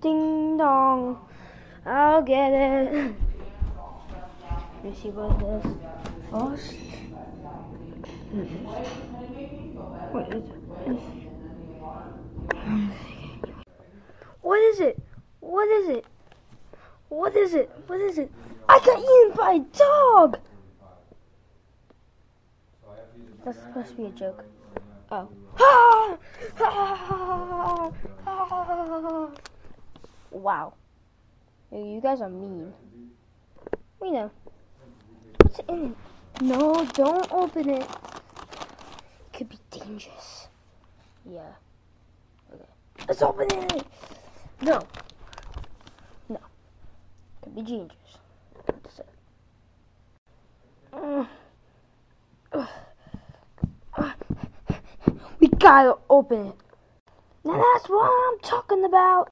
Ding dong. I'll get it. Let me see what it is. First. What is it? What is it? What is it? What is it? What is it? I got eaten by a dog! That's supposed to be a joke. Oh. Ah! Ah! Wow. You guys are mean. We know. What's in it? No, don't open it. It could be dangerous. Yeah. Okay. Let's open it! No. No. It Could be dangerous. Ugh. Ah. We gotta open it. Now that's what I'm talking about.